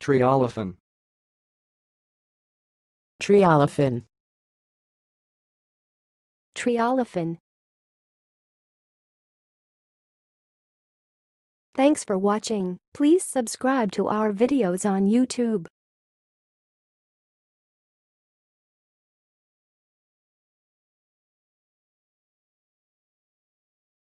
Triolophin. Triolophin. Triolophin. Thanks for watching. Please subscribe to our videos on YouTube.